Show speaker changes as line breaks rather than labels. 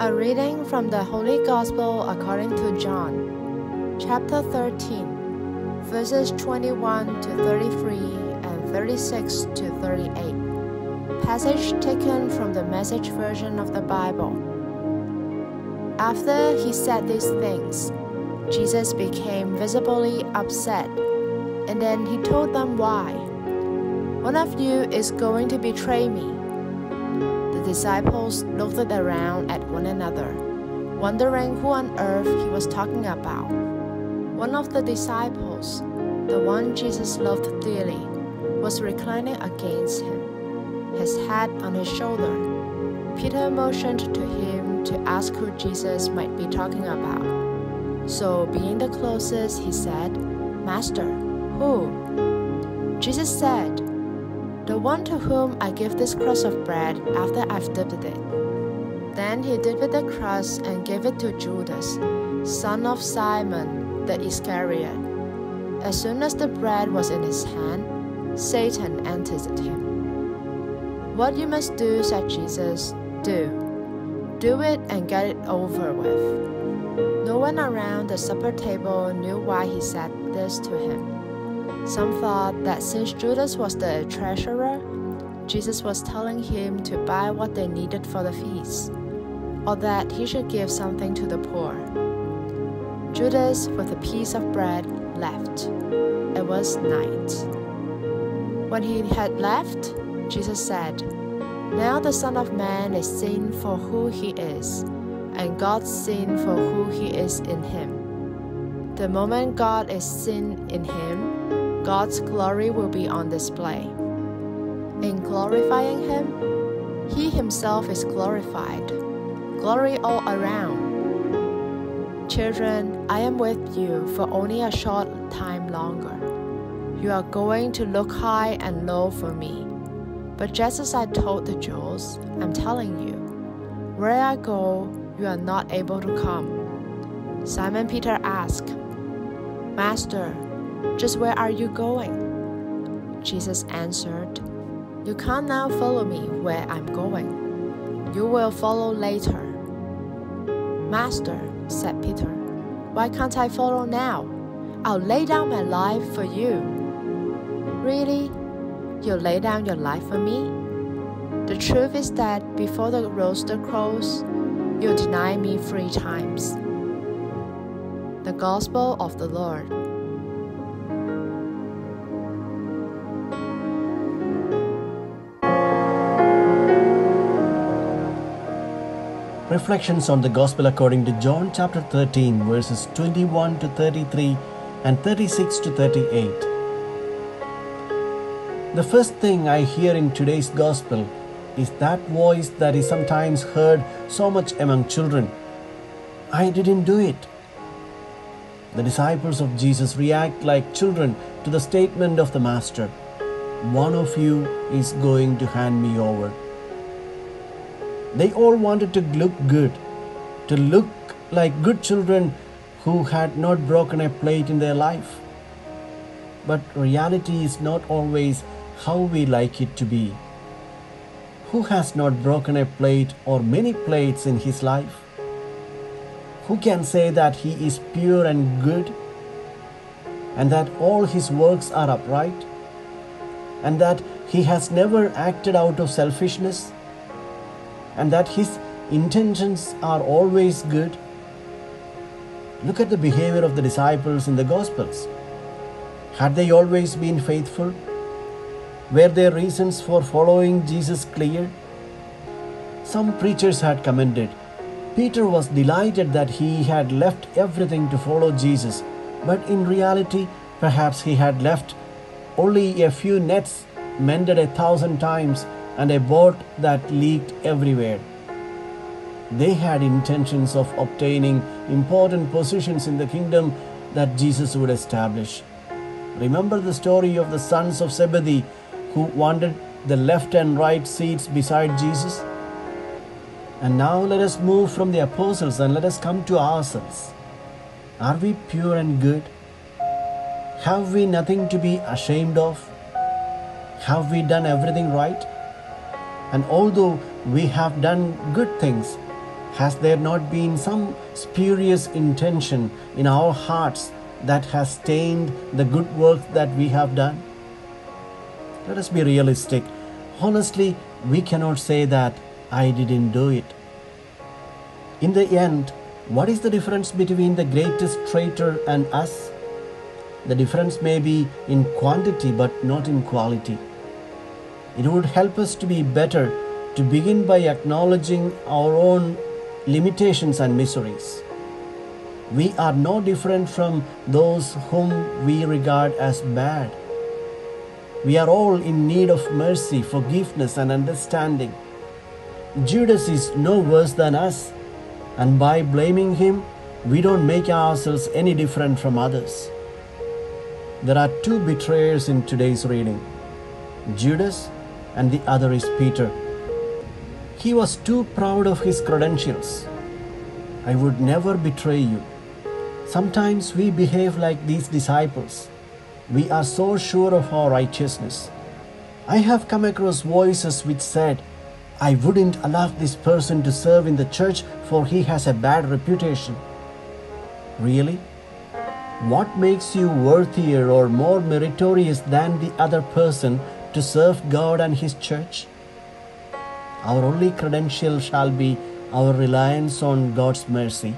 A reading from the Holy Gospel according to John, chapter 13, verses 21 to 33 and 36 to 38. Passage taken from the message version of the Bible. After he said these things, Jesus became visibly upset, and then he told them why. One of you is going to betray me. The disciples looked around at one another, wondering who on earth he was talking about. One of the disciples, the one Jesus loved dearly, was reclining against him, his head on his shoulder. Peter motioned to him to ask who Jesus might be talking about. So, being the closest, he said, Master, who? Jesus said, The one to whom I give this crust of bread after I've dipped it. Then he dipped the crust and gave it to Judas, son of Simon the Iscariot. As soon as the bread was in his hand, Satan entered him. What you must do, said Jesus, do. Do it and get it over with. No one around the supper table knew why he said this to him. Some thought that since Judas was the treasurer, Jesus was telling him to buy what they needed for the feast, or that he should give something to the poor. Judas, with a piece of bread, left. It was night. When he had left, Jesus said, Now the Son of Man is seen for who he is and God seen for who He is in him. The moment God is seen in him, God's glory will be on display. In glorifying Him, He Himself is glorified. Glory all around. Children, I am with you for only a short time longer. You are going to look high and low for me. But just as I told the Jews, I'm telling you, where I go, you are not able to come. Simon Peter asked, Master, just where are you going? Jesus answered, You can't now follow me where I'm going. You will follow later. Master, said Peter, why can't I follow now? I'll lay down my life for you. Really? You'll lay down your life for me? The truth is that before the rooster crows, you'll deny me three times. The Gospel of the Lord.
Reflections on the Gospel according to John chapter 13, verses 21 to 33 and 36 to 38. The first thing I hear in today's Gospel is that voice that is sometimes heard so much among children I didn't do it. The disciples of Jesus react like children to the statement of the Master One of you is going to hand me over. They all wanted to look good, to look like good children who had not broken a plate in their life. But reality is not always how we like it to be. Who has not broken a plate or many plates in his life? Who can say that he is pure and good, and that all his works are upright, and that he has never acted out of selfishness, and that his intentions are always good? Look at the behavior of the disciples in the Gospels. Had they always been faithful? Were their reasons for following Jesus clear? Some preachers had commented Peter was delighted that he had left everything to follow Jesus, but in reality, perhaps he had left only a few nets mended a thousand times and a boat that leaked everywhere. They had intentions of obtaining important positions in the kingdom that Jesus would establish. Remember the story of the sons of Zebedee who wanted the left and right seats beside Jesus? And now let us move from the apostles and let us come to ourselves. Are we pure and good? Have we nothing to be ashamed of? Have we done everything right? And although we have done good things, Has there not been some spurious intention in our hearts that has stained the good work that we have done? Let us be realistic. Honestly, we cannot say that I didn't do it. In the end, what is the difference between the greatest traitor and us? The difference may be in quantity but not in quality. It would help us to be better to begin by acknowledging our own limitations and miseries. We are no different from those whom we regard as bad. We are all in need of mercy, forgiveness, and understanding. Judas is no worse than us, and by blaming him, we don't make ourselves any different from others. There are two betrayers in today's reading Judas, and the other is Peter. He was too proud of his credentials. I would never betray you. Sometimes we behave like these disciples. We are so sure of our righteousness. I have come across voices which said, I wouldn't allow this person to serve in the church for he has a bad reputation. Really? What makes you worthier or more meritorious than the other person to serve God and His church? Our only credential shall be our reliance on God's mercy